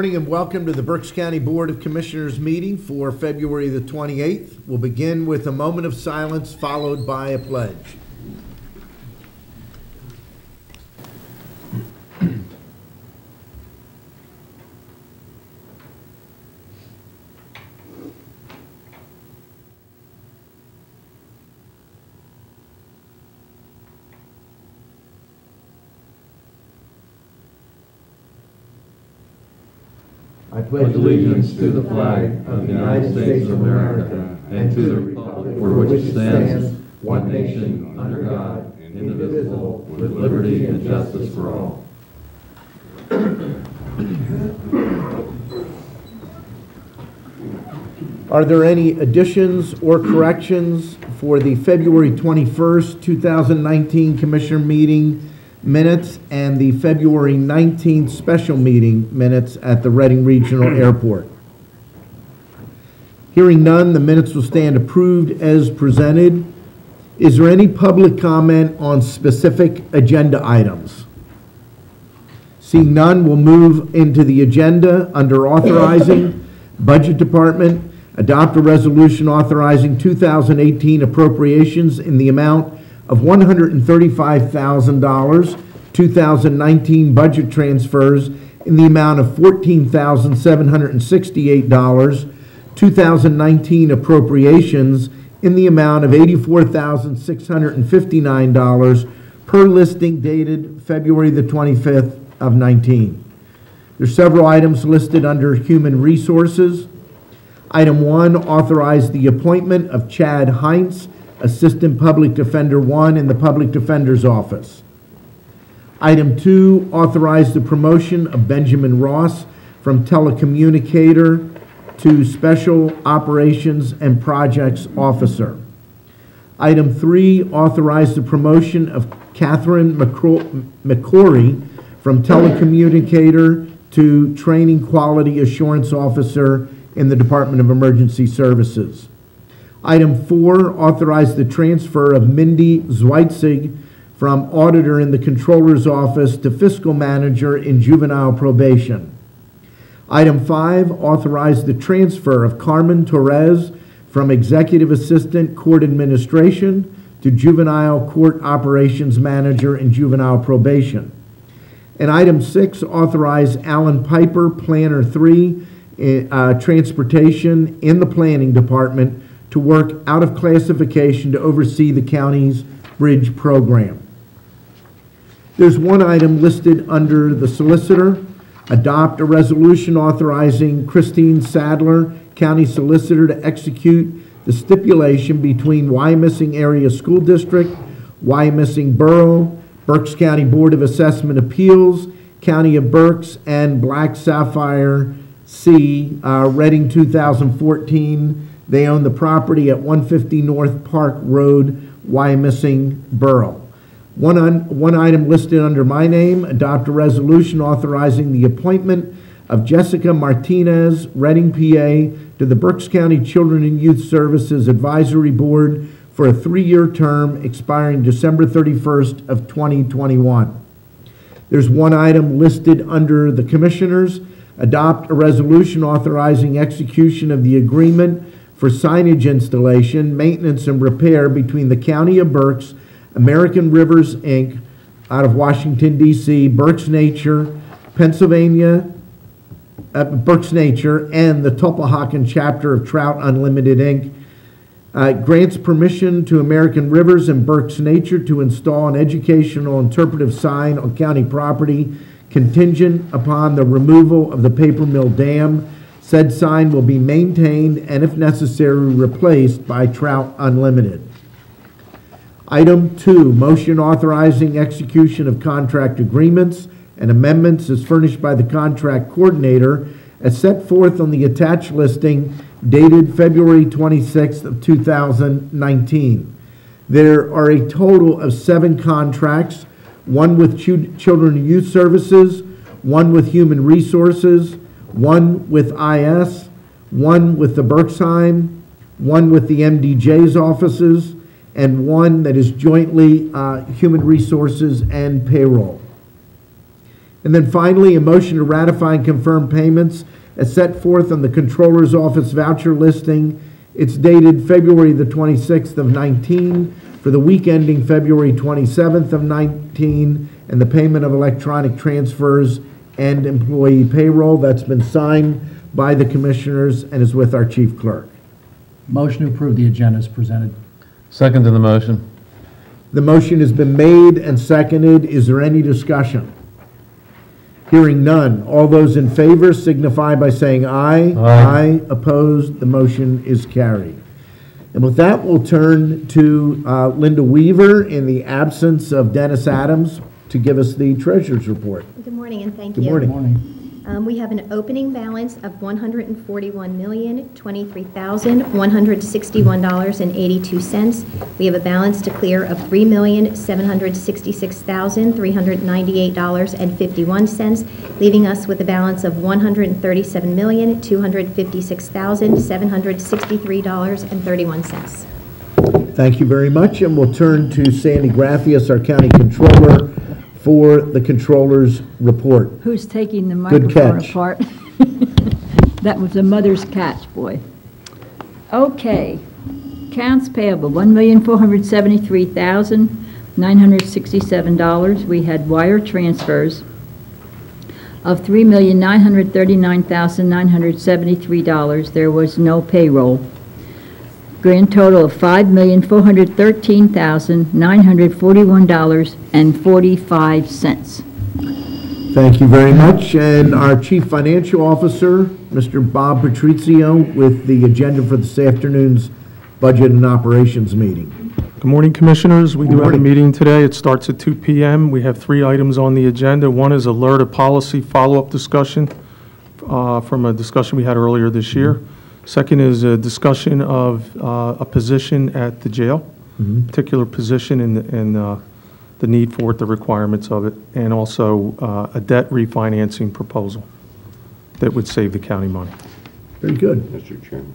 Good morning and welcome to the Berks County Board of Commissioners meeting for February the 28th. We'll begin with a moment of silence followed by a pledge. I pledge allegiance to the flag of the United States of America and to the republic for which it stands, one nation, under God, indivisible, with liberty and justice for all. Are there any additions or corrections for the February 21st, 2019 Commissioner meeting minutes and the February 19th special meeting minutes at the Reading Regional Airport? Hearing none, the minutes will stand approved as presented. Is there any public comment on specific agenda items? Seeing none, we'll move into the agenda under authorizing, Budget Department, adopt a resolution authorizing 2018 appropriations in the amount of $135,000, 2019 budget transfers in the amount of $14,768, 2019 appropriations in the amount of $84,659 per listing dated February the 25th of 19. There's several items listed under Human Resources. Item one, authorize the appointment of Chad Heinz, Assistant Public Defender One in the Public Defender's Office. Item two, authorize the promotion of Benjamin Ross from telecommunicator to Special Operations and Projects Officer. Item three, authorize the promotion of Catherine McCro- McCory from telecommunicator to Training Quality Assurance Officer in the Department of Emergency Services. Item four, authorize the transfer of Mindy Zweitzig from Auditor in the Controller's Office to Fiscal Manager in Juvenile Probation. Item five, authorize the transfer of Carmen Torres from Executive Assistant Court Administration to Juvenile Court Operations Manager in Juvenile Probation. And item six, authorize Alan Piper, Planner Three, eh, uh, Transportation in the Planning Department to work out of classification to oversee the county's bridge program. There's one item listed under the solicitor. Adopt a resolution authorizing Christine Sadler, County Solicitor, to execute the stipulation between Wyomissing Area School District, Wyomissing Borough, Berks County Board of Assessment Appeals, County of Berks, and Black Sapphire C, uh, Reading 2014. They own the property at 150 North Park Road, Wyomissing Borough. One, on, one item listed under my name, adopt a resolution authorizing the appointment of Jessica Martinez, Reading, PA, to the Berks County Children and Youth Services Advisory Board for a three-year term expiring December 31st of 2021. There's one item listed under the Commissioners. Adopt a resolution authorizing execution of the agreement for signage installation, maintenance, and repair between the County of Berks, American Rivers, Inc., out of Washington, D.C., Berks Nature, Pennsylvania, uh, Berks Nature, and the Tulpehocken chapter of Trout Unlimited, Inc., uh, grants permission to American Rivers and Berks Nature to install an educational interpretive sign on county property contingent upon the removal of the paper mill dam. Said sign will be maintained and if necessary, replaced by Trout Unlimited. Item two, motion authorizing execution of contract agreements and amendments as furnished by the contract coordinator as set forth on the attached listing dated February 26th of 2019. There are a total of seven contracts, one with Children and Youth Services, one with Human Resources, one with IS, one with the Berksheim, one with the MDJ's offices, and one that is jointly uh, Human Resources and Payroll. And then finally, a motion to ratify and confirm payments as set forth on the Controller's Office voucher listing. It's dated February the 26th of 19 for the week ending February 27th of 19, and the payment of electronic transfers and employee payroll. That's been signed by the commissioners and is with our chief clerk. Motion to approve the agenda is presented. Second to the motion. The motion has been made and seconded. Is there any discussion? Hearing none. All those in favor signify by saying aye. Aye. Opposed? The motion is carried. And with that, we'll turn to uh, Linda Weaver in the absence of Dennis Adams to give us the treasurer's report. Good morning and thank you. Good morning. Good morning. Um, We have an opening balance of $141,023,161.82. We have a balance to clear of $3,766,398.51, leaving us with a balance of $137,256,763.31. Thank you very much, and we'll turn to Sandy Graffius, our county controller, for the controller's report. Who's taking the microphone catch. apart? That was a mother's catch, boy. Okay. Accounts payable, $1,473,967. We had wire transfers of $3,939,973. There was no payroll. Grand total of $5,413,941.45. Thank you very much. And our Chief Financial Officer, Mr. Bob Patrizio, with the agenda for this afternoon's Budget and Operations meeting. Good morning, Commissioners. We Good do have a morning. meeting today. It starts at 2 PM. We have three items on the agenda. One is alert a policy follow-up discussion uh, from a discussion we had earlier this year. Second is a discussion of uh, a position at the jail, particular position and- and uh, the need for it, the requirements of it, and also uh, a debt refinancing proposal that would save the county money. Very good. Mr. Chairman.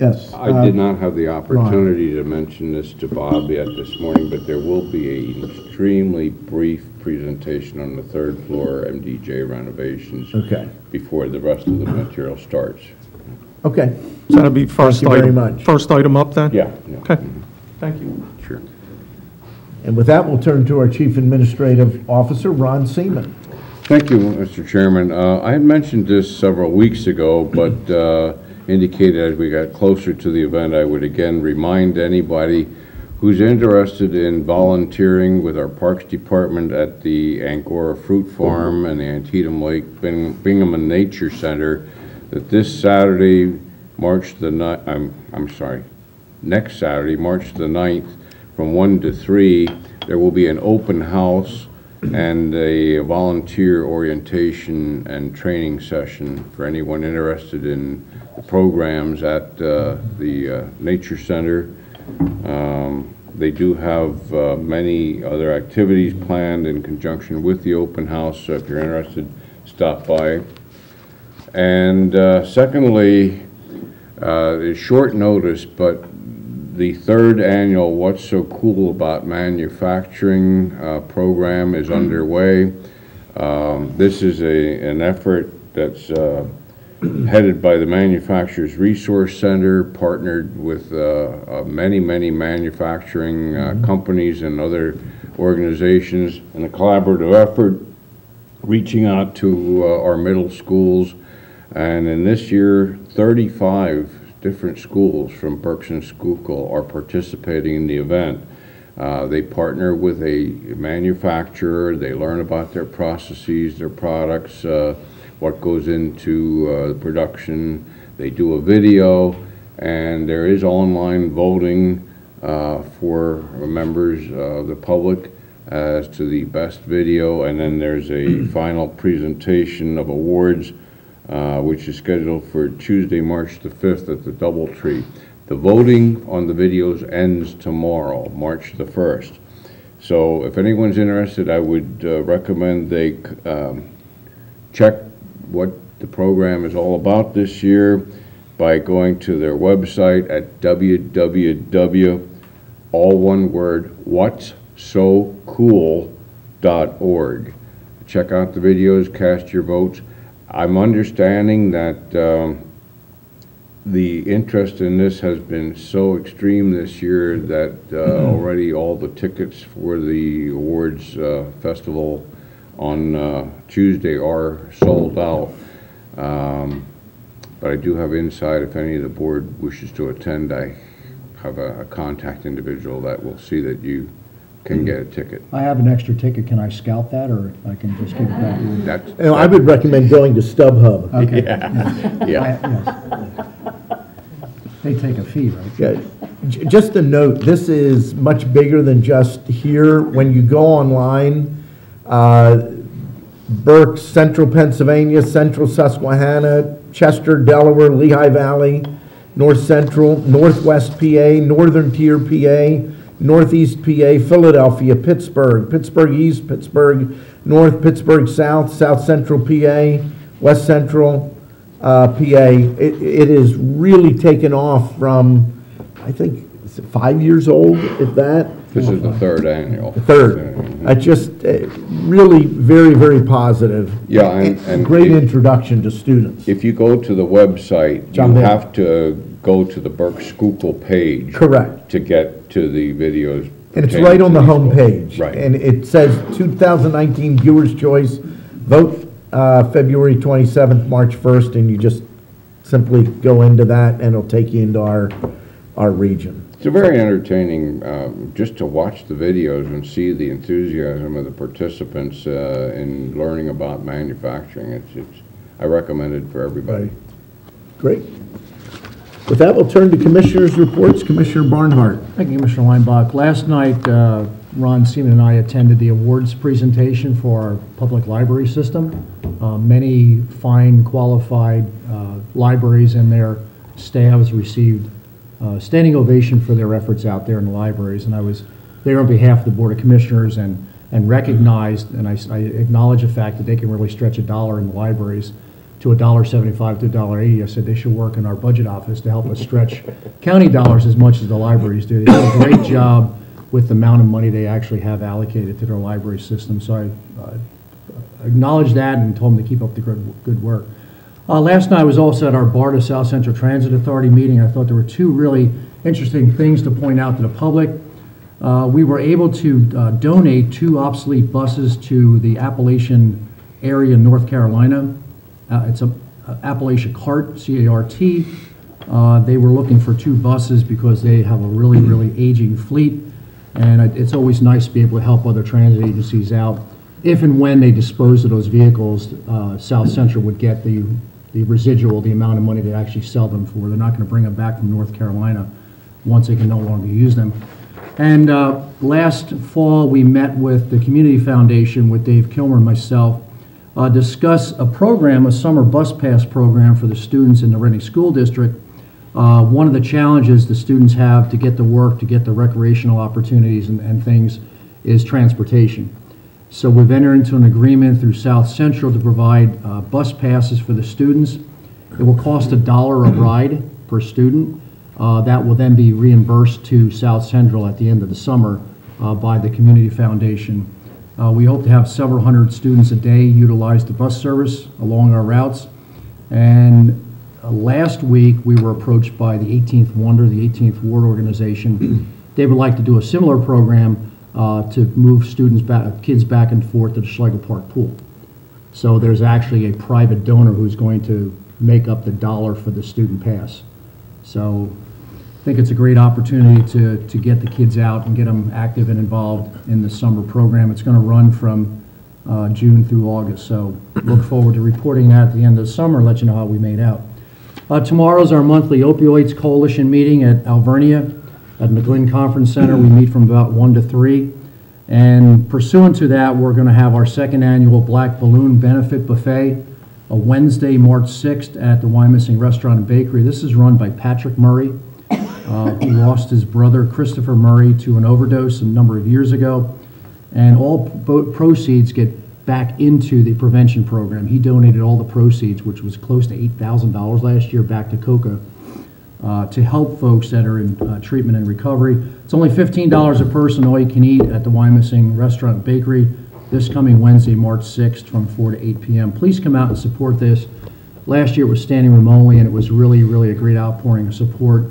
Yes. I uh, did not have the opportunity to mention this to Bob yet this morning, but there will be an extremely brief presentation on the third floor MDJ renovations Okay, before the rest of the material starts. Okay. So that'll be first you very item. much. First item up then? Yeah. yeah. Okay. Thank you. Sure. And with that, we'll turn to our Chief Administrative Officer, Ron Seaman. Thank you, Mr. Chairman. Uh, I had mentioned this several weeks ago, but uh, indicated as we got closer to the event, I would again remind anybody who's interested in volunteering with our Parks Department at the Angora Fruit Farm and the Antietam Lake Bing- Bingham Nature Center, that this Saturday, March the ni, I'm, I'm sorry, next Saturday, March the 9th, from 1 to 3, there will be an open house and a volunteer orientation and training session for anyone interested in the programs at uh, the uh, Nature Center. Um, They do have uh, many other activities planned in conjunction with the open house, so if you're interested, stop by. And uh, secondly, uh, it's short notice, but the third annual What's So Cool About Manufacturing uh, program is underway. Um, This is a, an effort that's uh, headed by the Manufacturers Resource Center, partnered with uh, uh, many, many manufacturing uh, companies and other organizations, in a collaborative effort reaching out to uh, our middle schools. And in this year, 35 different schools from Berks and Schuylkill are participating in the event. Uh, They partner with a manufacturer, they learn about their processes, their products, uh, what goes into uh, the production. They do a video, and there is online voting uh, for members of the public as to the best video, and then there's a final presentation of awards, uh, which is scheduled for Tuesday, March the 5th at the Doubletree. The voting on the videos ends tomorrow, March the 1st. So if anyone's interested, I would uh, recommend they um, check what the program is all about this year by going to their website at www, all one word, what's so cool.org. check out the videos, cast your votes. I'm understanding that um, the interest in this has been so extreme this year that uh, already all the tickets for the awards uh, festival on uh, Tuesday are sold out. Um, But I do have insight, if any of the board wishes to attend, I have a a contact individual that will see that you can get a ticket. I have an extra ticket, can I scout that, or I can just give it back to you? That's, You know, I would recommend going to StubHub. Okay. yeah. I- yes. They take a fee, right? Yeah, j- Just a note, this is much bigger than just here. When you go online, uh, Berks, Central Pennsylvania, Central Susquehanna, Chester, Delaware, Lehigh Valley, North Central, Northwest PA, Northern Tier PA, Northeast PA, Philadelphia, Pittsburgh, Pittsburgh East, Pittsburgh North, Pittsburgh South, South Central PA, West Central uh, PA. It It is really taken off from, I think, five years old, if that? This is the third annual. Third. I just, uh, really very, very positive. Yeah, and- and Great it- introduction to students. If you go to the website, you Jump in. have to go to the Berks Schuylkill page. Correct. To get to the videos. And it's right on the home page. Right. And it says 2019 Viewers' Choice, vote uh, February 27th, March 1st, and you just simply go into that, and it'll take you into our, our region. It's a very entertaining, um, just to watch the videos and see the enthusiasm of the participants uh, in learning about manufacturing. It's, it's, I recommend it for everybody. Great. With that, we'll turn to Commissioners' reports. Commissioner Barnhart. Thank you, Commissioner Leinbach. Last night, uh, Ron Seaman and I attended the awards presentation for our public library system. Uh, Many fine, qualified uh, libraries and their staffs received uh, standing ovation for their efforts out there in the libraries, and I was there on behalf of the Board of Commissioners and and recognized, and I acknowledge the fact that they can really stretch a dollar in the libraries to a dollar seventy-five to a dollar eighty. I said they should work in our budget office to help us stretch county dollars as much as the libraries do. They do a great job with the amount of money they actually have allocated to their library system. So I uh, acknowledged that and told them to keep up the good, good work. Uh, last night I was also at our BARTA South Central Transit Authority meeting. I thought there were two really interesting things to point out to the public. Uh, we were able to uh, donate two obsolete buses to the Appalachian area in North Carolina. Uh, it's a a Appalachia CART, C-A-R-T. Uh, they were looking for two buses because they have a really, really aging fleet. And it's always nice to be able to help other transit agencies out. If and when they dispose of those vehicles, uh, South Central would get the, the residual, the amount of money they actually sell them for. They're not going to bring them back from North Carolina once they can no longer use them. And uh, last fall, we met with the Community Foundation with Dave Kilmer and myself, uh, discuss a program, a summer bus pass program for the students in the Reading School District. Uh, One of the challenges the students have to get to work, to get the recreational opportunities and, and things is transportation. So we've entered into an agreement through South Central to provide uh, bus passes for the students. It will cost a dollar a ride per student. Uh, That will then be reimbursed to South Central at the end of the summer uh, by the Community Foundation. Uh, We hope to have several hundred students a day utilize the bus service along our routes. And uh, last week, we were approached by the 18th Wonder, the 18th Ward Organization. They would like to do a similar program uh, to move students back, kids back and forth to the Schlegel Park Pool. So there's actually a private donor who's going to make up the dollar for the student pass. So I think it's a great opportunity to, to get the kids out and get them active and involved in the summer program. It's going to run from uh, June through August, so look forward to reporting that at the end of the summer, let you know how we made out. Uh, Tomorrow's our monthly opioids coalition meeting at Alvernia at McGlynn Conference Center. We meet from about 1 to 3. And pursuant to that, we're going to have our second annual Black Balloon Benefit Buffet, a Wednesday, March 6th at the Wyomissing Restaurant and Bakery. This is run by Patrick Murray, uh, who lost his brother Christopher Murray to an overdose a number of years ago. And all proceeds get back into the prevention program. He donated all the proceeds, which was close to $8,000 last year, back to COCA uh, to help folks that are in uh, treatment and recovery. It's only $15 a person, all you can eat at the Wyomissing Restaurant and Bakery. this coming Wednesday, March 6th, from 4 to 8 p.m. Please come out and support this. Last year it was standing room only, and it was really, really a great outpouring of support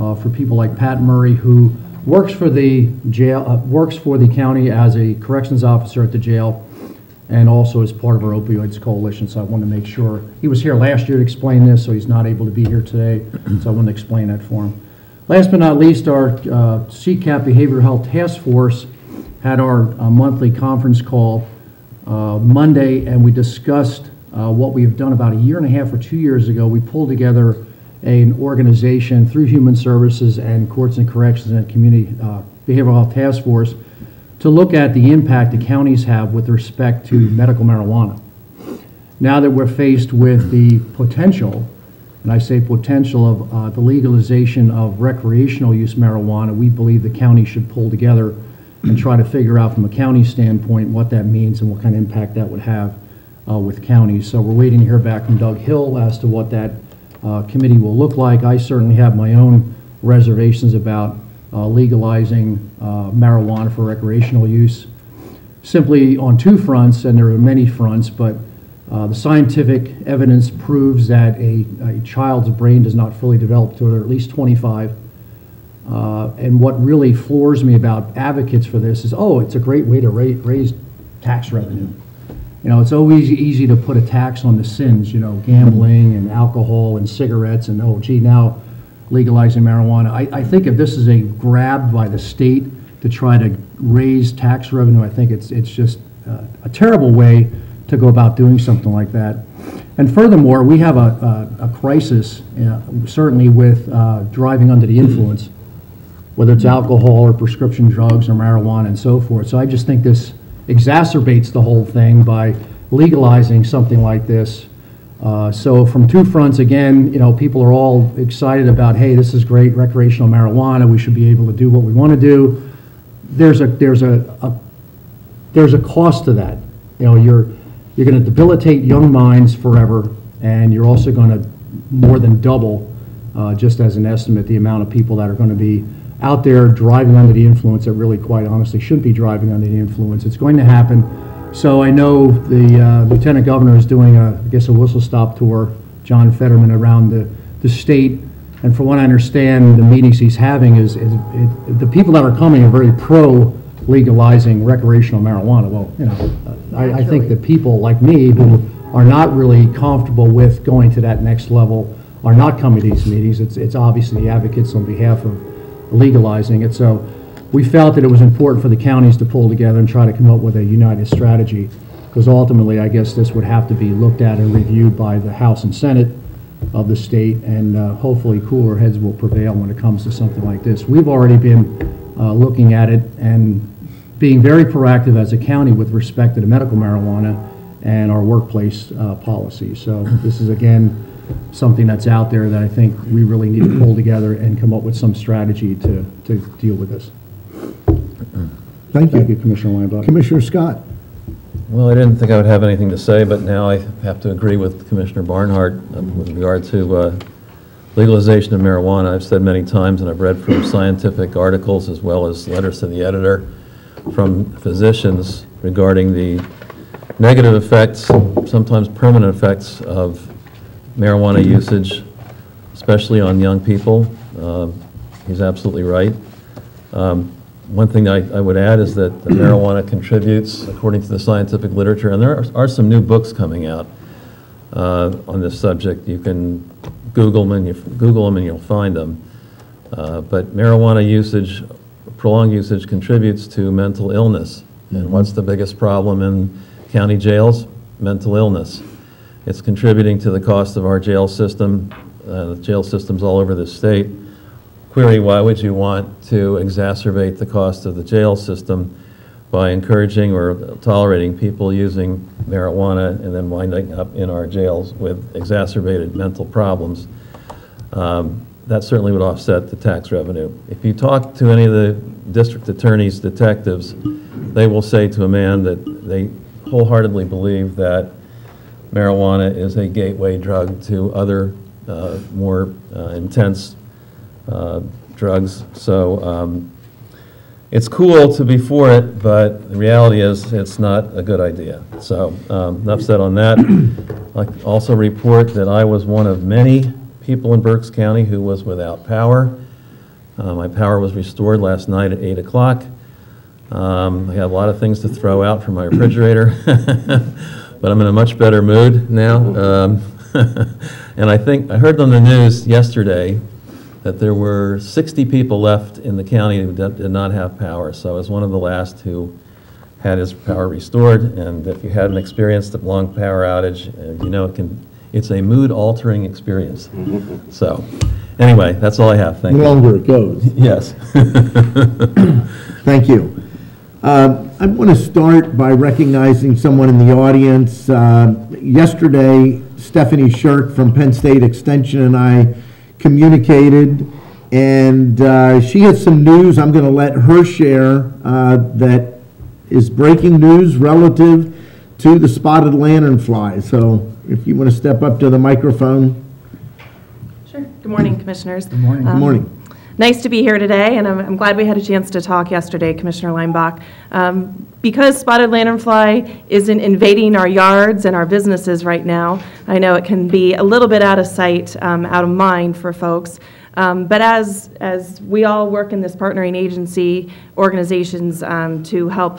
uh, for people like Pat Murray, who works for the jail, uh, works for the county as a corrections officer at the jail, and also as part of our opioids coalition, so I wanted to make sure, he was here last year to explain this, so he's not able to be here today, so I want to explain that for him. Last but not least, our uh, CCAP Behavioral Health Task Force had our uh, monthly conference call uh, Monday, and we discussed uh, what we have done about a year and a half or two years ago. We pulled together an organization through Human Services and Courts and Corrections and Community uh, Behavioral Health Task Force to look at the impact the counties have with respect to medical marijuana. Now that we're faced with the potential, and I say potential of uh, the legalization of recreational use marijuana, we believe the county should pull together and try to figure out from a county standpoint what that means and what kind of impact that would have uh, with counties. So we're waiting to hear back from Doug Hill as to what that uh, committee will look like. I certainly have my own reservations about legalizing uh, marijuana for recreational use, simply on two fronts, and there are many fronts, but uh, the scientific evidence proves that a, a child's brain does not fully develop till they're at least 25. Uh, and what really floors me about advocates for this is, oh, it's a great way to ra- raise tax revenue. You know, it's always easy to put a tax on the sins, you know, gambling and alcohol and cigarettes, and oh, gee, now legalizing marijuana. I, I think if this is a grab by the state to try to raise tax revenue, I think it's, it's just uh, a terrible way to go about doing something like that. And furthermore, we have a, a, a crisis, uh, certainly with uh, driving under the influence, whether it's alcohol or prescription drugs or marijuana and so forth. So I just think this exacerbates the whole thing by legalizing something like this. Uh, So from two fronts, again, you know, people are all excited about, hey, this is great, recreational marijuana, we should be able to do what we want to do. There's a, there's a, a there's a cost to that. You know, you're, you're going to debilitate young minds forever, and you're also going to more than double, uh, just as an estimate, the amount of people that are going to be out there driving under the influence that really, quite honestly, shouldn't be driving under the influence. It's going to happen. So I know the uh, lieutenant governor is doing, a, I guess, a whistle-stop tour, John Fetterman, around the, the state. And from what I understand, the meetings he's having is, is it, the people that are coming are very pro legalizing recreational marijuana. Well, you know, I, I think that people like me who are not really comfortable with going to that next level are not coming to these meetings. It's, it's obviously the advocates on behalf of legalizing it. So we felt that it was important for the counties to pull together and try to come up with a united strategy, because ultimately, I guess this would have to be looked at and reviewed by the House and Senate of the state, and uh, hopefully cooler heads will prevail when it comes to something like this. We've already been uh, looking at it and being very proactive as a county with respect to the medical marijuana and our workplace uh, policy. So this is, again, something that's out there that I think we really need to pull together and come up with some strategy to, to deal with this. Thank Thank you, you. Commissioner Leinbach. Commissioner Scott? Well, I didn't think I would have anything to say, but now I have to agree with Commissioner Barnhart uh, with regard to uh, legalization of marijuana. I've said many times, and I've read from scientific articles as well as letters to the editor from physicians regarding the negative effects, sometimes permanent effects of marijuana usage, especially on young people. Um, He's absolutely right. Um, One thing I I would add is that marijuana contributes, according to the scientific literature, and there are- are some new books coming out uh, on this subject. You can Google them, and you Google them and you'll find them. Uh, But marijuana usage, prolonged usage contributes to mental illness. And what's the biggest problem in county jails? Mental illness. It's contributing to the cost of our jail system, uh, jail systems all over the state. Query, why would you want to exacerbate the cost of the jail system by encouraging or tolerating people using marijuana and then winding up in our jails with exacerbated mental problems? Um, That certainly would offset the tax revenue. If you talk to any of the district attorneys, detectives, they will say to a man that they wholeheartedly believe that marijuana is a gateway drug to other uh, more uh, intense uh, drugs. So um, it's cool to be for it, but the reality is, it's not a good idea. So, um, enough said on that. I'd also report that I was one of many people in Berks County who was without power. Uh, My power was restored last night at 8 o'clock. Um, I had a lot of things to throw out from my refrigerator, but I'm in a much better mood now. Um, And I think, I heard on the news yesterday that there were 60 people left in the county who did did not have power. So I was one of the last who had his power restored. And if you hadn't experienced a long power outage, uh, you know it can, it's a mood-altering experience. So, anyway, that's all I have. The Thank you. longer it goes. Yes. Thank you. Uh, I want to start by recognizing someone in the audience. Uh, Yesterday, Stephanie Shirk from Penn State Extension and I communicated, and uh, she has some news I'm going to let her share uh, that is breaking news relative to the spotted lanternfly. So if you want to step up to the microphone. Sure. Good morning, Commissioners. Good morning. Good morning. Nice to be here today, and I'm I'm glad we had a chance to talk yesterday, Commissioner Leinbach. Um, Because spotted lanternfly isn't invading our yards and our businesses right now, I know it can be a little bit out of sight, um, out of mind for folks. Um, But as, as we all work in this partnering agency, organizations um, to help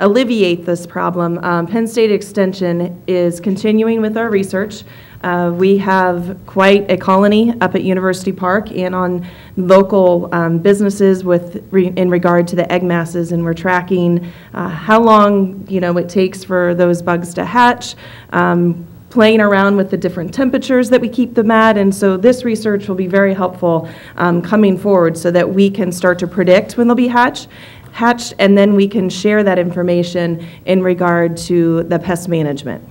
alleviate this problem. Um, Penn State Extension is continuing with our research. Uh, We have quite a colony up at University Park and on local um, businesses with, re- in regard to the egg masses, and we're tracking uh, how long, you know, it takes for those bugs to hatch, um, playing around with the different temperatures that we keep them at, and so this research will be very helpful um, coming forward so that we can start to predict when they'll be hatched, and then we can share that information in regard to the pest management.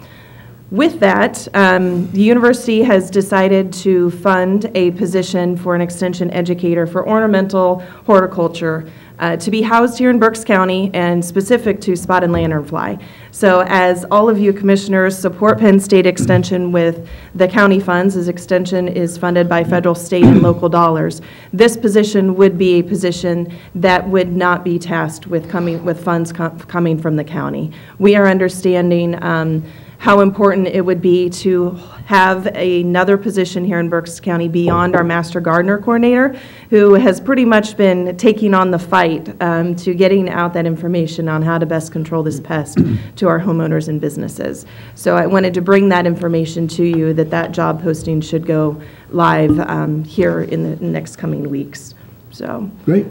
With that, um, the university has decided to fund a position for an extension educator for ornamental horticulture uh, to be housed here in Berks County and specific to spotted lanternfly. So as all of you commissioners support Penn State Extension with the county funds, as extension is funded by federal, state, and local dollars, this position would be a position that would not be tasked with coming, with funds co- coming from the county. We are understanding um, how important it would be to have another position here in Berks County beyond our master gardener coordinator, who has pretty much been taking on the fight um, to getting out that information on how to best control this pest to our homeowners and businesses. So I wanted to bring that information to you, that that job posting should go live um, here in the next coming weeks. So, Great.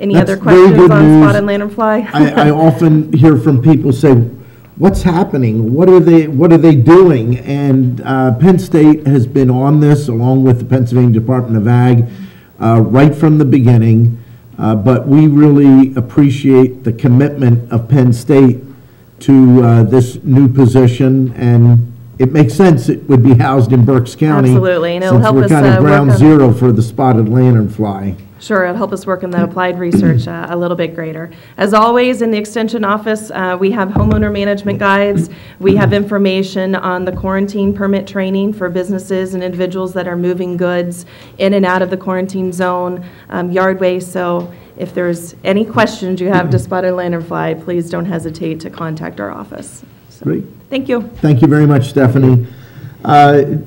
any That's other questions on news. spotted lanternfly? I, I often hear from people say, what's happening? What are they, what are they doing? And uh, Penn State has been on this, along with the Pennsylvania Department of Ag, uh, right from the beginning. Uh, But we really appreciate the commitment of Penn State to uh, this new position, and it makes sense it would be housed in Berks County. Absolutely, and it'll help us, Since we're kind uh, of work ground on- zero for the spotted lanternfly. Sure, it'll help us work in that applied research uh, a little bit greater. As always, in the Extension office, uh, we have homeowner management guides. We have information on the quarantine permit training for businesses and individuals that are moving goods in and out of the quarantine zone, um, yard waste. So if there's any questions you have to spot spotted lanternfly, please don't hesitate to contact our office. So, Great. Thank you. Thank you very much, Stephanie. A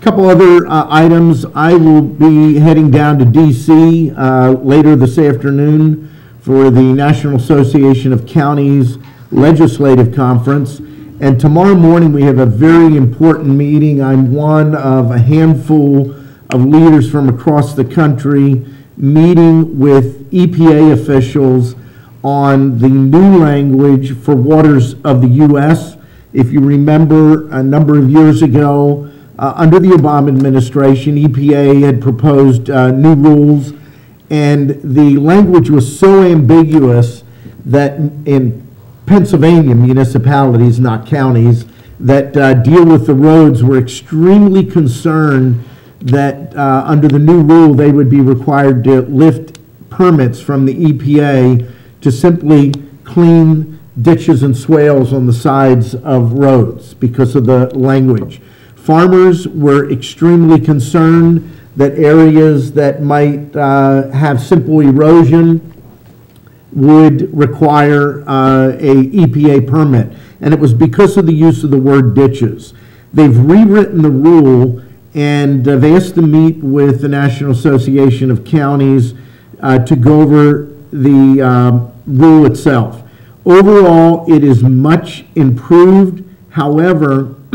Couple other uh, items. I will be heading down to DC uh, later this afternoon for the National Association of Counties Legislative Conference. And tomorrow morning, we have a very important meeting. I'm one of a handful of leaders from across the country meeting with EPA officials on the new language for waters of the U.S. If you remember, a number of years ago, uh, under the Obama administration, EPA had proposed uh, new rules, and the language was so ambiguous that in Pennsylvania municipalities, not counties, that uh, deal with the roads were extremely concerned that uh, under the new rule, they would be required to lift permits from the EPA to simply clean ditches and swales on the sides of roads because of the language. Farmers were extremely concerned that areas that might uh, have simple erosion would require uh, a EPA permit. And it was because of the use of the word ditches. They've rewritten the rule, and uh, they asked to meet with the National Association of Counties uh, to go over the um, rule itself. Overall, it is much improved. However,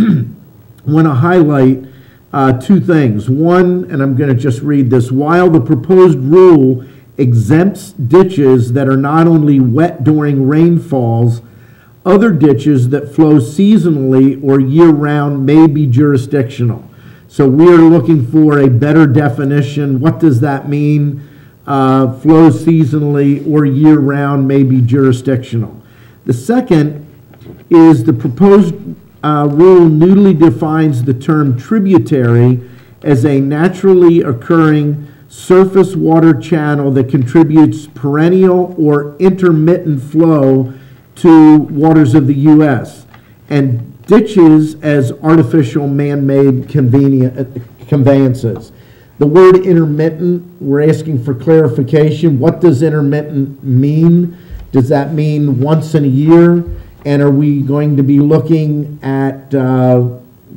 want to highlight uh, two things. One, and I'm going to just read this, while the proposed rule exempts ditches that are not only wet during rainfalls, other ditches that flow seasonally or year-round may be jurisdictional. So we are looking for a better definition. What does that mean? Uh, seasonally or year-round may be jurisdictional. The second is the proposed uh, rule newly defines the term tributary as a naturally occurring surface water channel that contributes perennial or intermittent flow to waters of the U.S. and ditches as artificial man-made conveyances. The word intermittent, we're asking for clarification. What does intermittent mean? Does that mean once in a year? And are we going to be looking at, uh,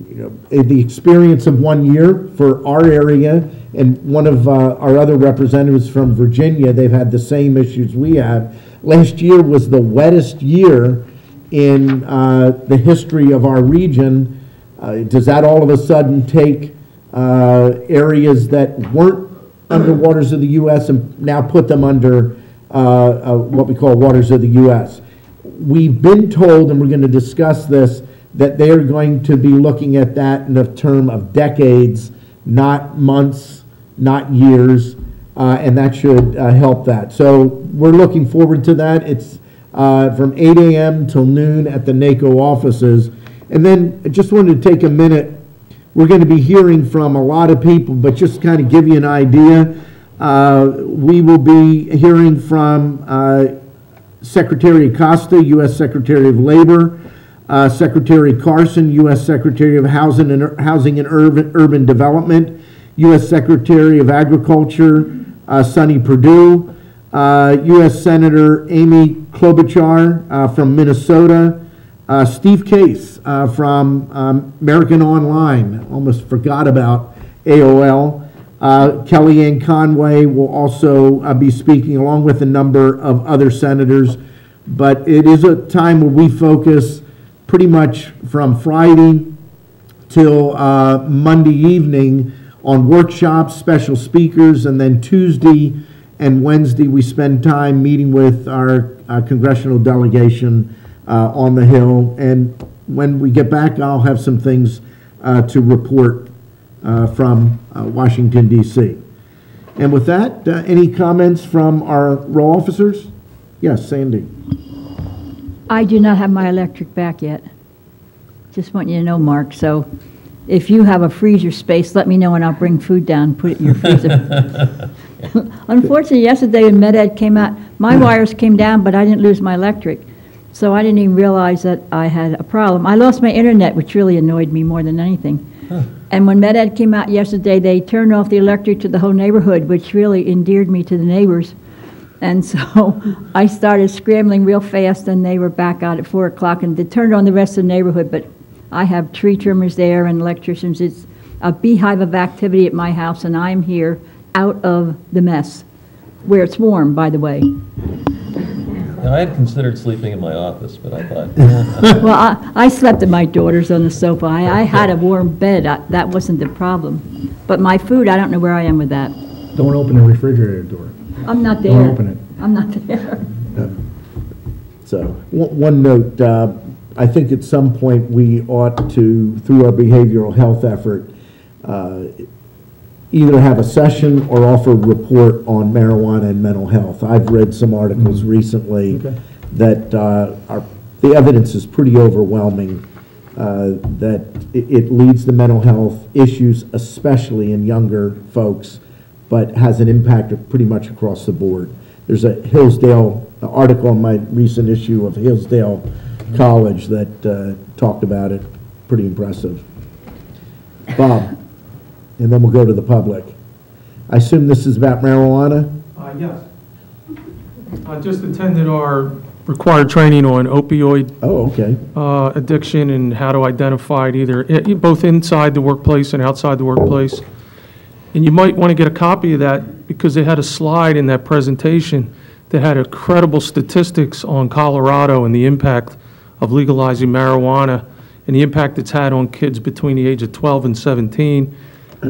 you know, the experience of one year for our area? And one of uh, our other representatives from Virginia, they've had the same issues we have. Last year was the wettest year in uh, the history of our region. Uh, Does that all of a sudden take uh, areas that weren't under waters of the U.S. and now put them under uh, uh, what we call waters of the U.S.? We've been told, and we're going to discuss this, that they are going to be looking at that in a term of decades, not months, not years, uh, and that should uh, help that. So we're looking forward to that. It's uh, from 8 a.m. till noon at the NACO offices. And then I just wanted to take a minute. We're going to be hearing from a lot of people, but just kind of give you an idea. Uh, we will be hearing from uh, Secretary Acosta, U.S. Secretary of Labor, uh, Secretary Carson, U.S. Secretary of Housing and, Housing and Urban, Urban Development, U.S. Secretary of Agriculture, uh, Sonny Perdue, uh, U.S. Senator Amy Klobuchar uh, from Minnesota, uh, Steve Case from um, American Online, almost forgot about AOL. Uh, Kellyanne Conway will also uh, be speaking along with a number of other senators. But it is a time where we focus pretty much from Friday till uh, Monday evening on workshops, special speakers, and then Tuesday and Wednesday, we spend time meeting with our uh, congressional delegation uh, on the Hill. And when we get back, I'll have some things uh, to report uh, from uh, Washington DC. And with that, uh, any comments from our row officers? Yes, Sandy. I do not have my electric back yet. Just want you to know, Mark, so if you have a freezer space, let me know and I'll bring food down, put it in your freezer. Unfortunately, yesterday when Met-Ed came out, my wires came down, but I didn't lose my electric. So I didn't even realize that I had a problem. I lost my internet, which really annoyed me more than anything. And when Met-Ed came out yesterday, they turned off the electric to the whole neighborhood, which really endeared me to the neighbors. And so I started scrambling real fast, and they were back out at 4 o'clock, and they turned on the rest of the neighborhood, but I have tree trimmers there and electricians. It's a beehive of activity at my house, and I'm here out of the mess, where it's warm, by the way. Now, I had considered sleeping in my office, but I thought, Well, I, I slept at my daughter's on the sofa. I, I had a warm bed. I- That wasn't the problem. But my food, I don't know where I am with that. Don't open the refrigerator door. I'm not there. Don't open it. I'm not there. So, one one note, uh, I think at some point we ought to, through our behavioral health effort, uh, either have a session or offer a report on marijuana and mental health. I've read some articles recently Okay. that uh, are, the evidence is pretty overwhelming, uh, that it it leads to mental health issues, especially in younger folks, but has an impact of pretty much across the board. There's a Hillsdale article in my recent issue of Hillsdale College that uh, talked about it, pretty impressive. Bob, and then we'll go to the public. I assume this is about marijuana? Uh, yes. I just attended our required training on opioid Oh, okay. uh, addiction and how to identify it either, i- both inside the workplace and outside the workplace. And you might want to get a copy of that because they had a slide in that presentation that had incredible statistics on Colorado and the impact of legalizing marijuana and the impact it's had on kids between the age of 12 and 17.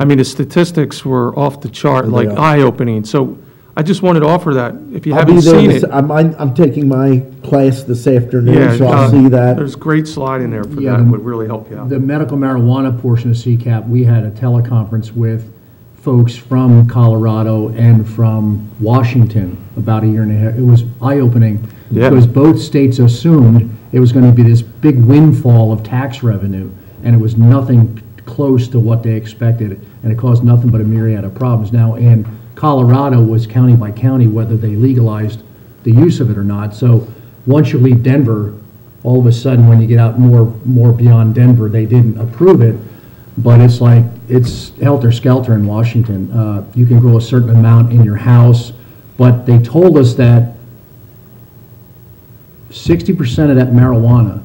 I mean, the statistics were off the chart, like are. eye-opening. So I just wanted to offer that. If you I'll haven't there seen this- it. I'm, I'm I'm taking my class this afternoon, Yeah, so I'll uh, see that. There's great slide in there for Yeah, that, the- would really help you out. The medical marijuana portion of CCAP, we had a teleconference with folks from Colorado and from Washington about a year and a half. It was eye-opening. Yeah. Because both states assumed it was going to be this big windfall of tax revenue, and it was nothing close to what they expected, and it caused nothing but a myriad of problems. Now, in Colorado was county by county whether they legalized the use of it or not. So once you leave Denver, all of a sudden, when you get out more, more beyond Denver, they didn't approve it. But it's like, it's helter-skelter in Washington. Uh, You can grow a certain amount in your house, but they told us that sixty percent of that marijuana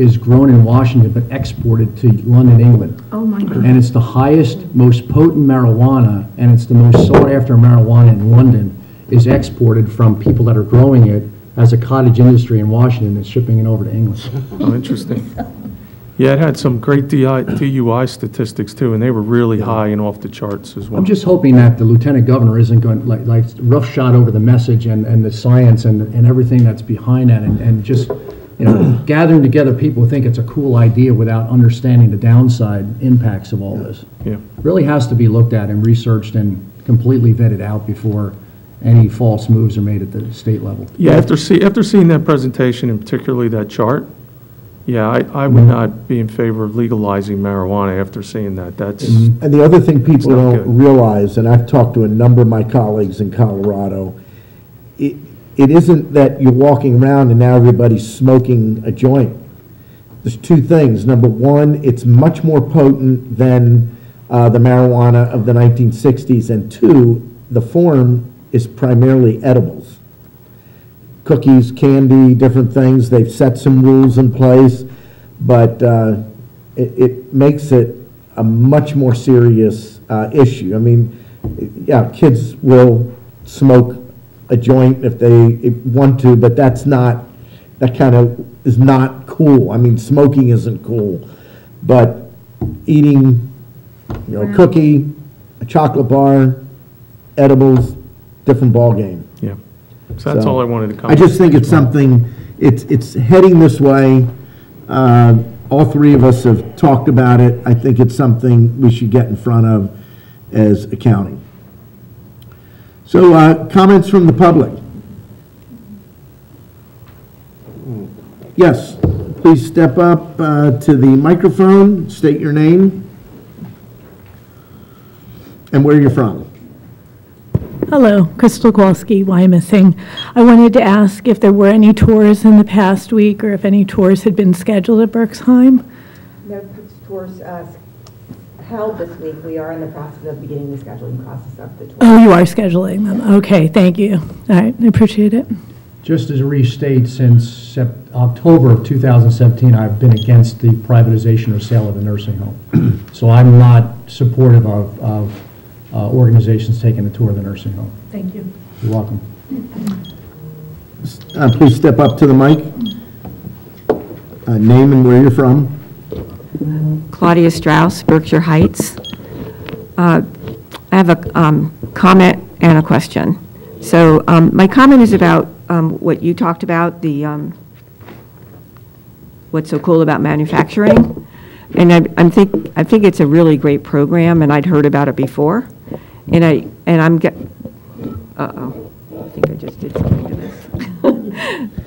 is grown in Washington but exported to London, England. Oh, my God. And it's the highest, most potent marijuana, and it's the most sought-after marijuana in London, is exported from people that are growing it as a cottage industry in Washington and shipping it over to England. Oh, interesting. Yeah, it had some great DI DUI statistics too, and they were really high and off the charts as well. I'm just hoping that the lieutenant governor isn't going, like, like roughshod over the message and, and the science and, and everything that's behind that, and, and just, you know, gathering together people who think it's a cool idea without understanding the downside impacts of all this. Yeah. Really has to be looked at and researched and completely vetted out before any false moves are made at the state level. Yeah, after see, after seeing that presentation, and particularly that chart, yeah, I, I would mm-hmm. not be in favor of legalizing marijuana after seeing that. That's, mm-hmm. And the other thing people not don't good. realize, and I've talked to a number of my colleagues in Colorado, it, it isn't that you're walking around and now everybody's smoking a joint. There's two things. Number one, it's much more potent than uh, the marijuana of the 1960s. And two, the form is primarily edibles. Cookies, candy, different things. They've set some rules in place, but uh, it, it makes it a much more serious uh, issue. I mean, yeah, kids will smoke a joint if they want to, but that's not, that kind of is not cool. I mean, smoking isn't cool, but eating, you know, cookie, a chocolate bar, edibles, different ballgame. yeah. So that's So, all I wanted to comment. I just think it's something, it's, it's heading this way. Uh, All three of us have talked about it. I think it's something we should get in front of as a county. So, uh, comments from the public? Yes, please step up uh, to the microphone, state your name and where you're from. Hello, Crystal Kowalski, Wyomissing. I wanted to ask if there were any tours in the past week or if any tours had been scheduled at Berks Heim? No tours uh, held this week. We are in the process of beginning the scheduling process of the tour. Oh, you are scheduling them. Okay, thank you. All right, I appreciate it. Just as a restate, since Sep- October of 2017, I've been against the privatization or sale of the nursing home. So I'm not supportive of, of uh, organizations taking a tour of the nursing home. Thank you. You're welcome. Uh, Please step up to the mic. Uh, Name and where you're from. Claudia Strauss, Berkshire Heights. Uh, I have a um, comment and a question. So um, my comment is about um, what you talked about, the, um, what's so cool about manufacturing. And I I'm think, I think it's a really great program, and I'd heard about it before. And I, and I'm get, uh-oh, I think I just did something to this.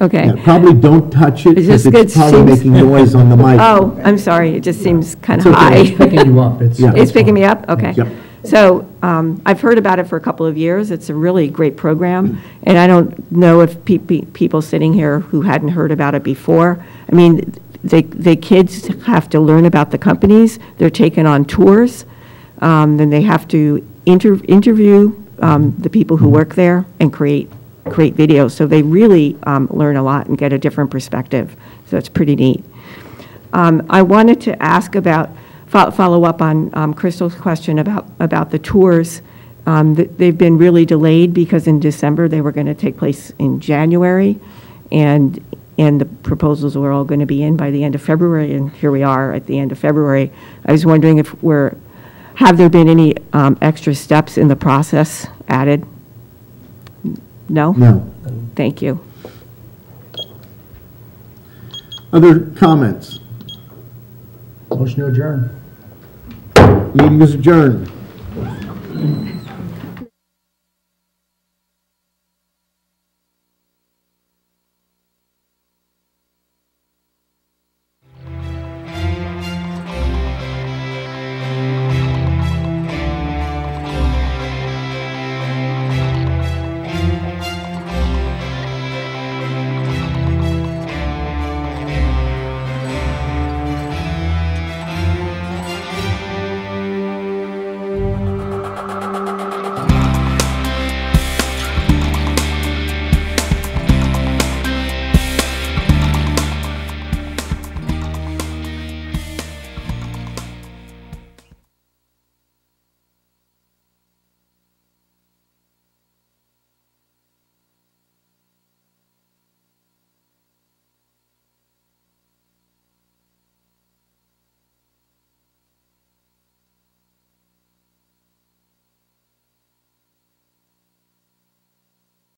Okay. Yeah, Probably don't touch it Is because this it's good? probably Seems- making noise on the mic. Oh, I'm sorry, it just seems kind of okay. high. It's picking you up. It's. Yeah. It's picking me up? Okay. Yep. So um, I've heard about it for a couple of years. It's a really great program, and I don't know if pe- pe- people sitting here who hadn't heard about it before, I mean, the the kids have to learn about the companies, they're taken on tours, um, then they have to inter- interview um, the people who work there and create create videos. So they really um, learn a lot and get a different perspective. So it's pretty neat. Um, I wanted to ask about, fo- follow up on um, Crystal's question about, about the tours. Um, th- They've been really delayed because in December, they were going to take place in January, and, and the proposals were all going to be in by the end of February, and here we are at the end of February. I was wondering if we're, have there been any um, extra steps in the process added? No? No. Thank you. Other comments? Motion to adjourn. Meeting is adjourned.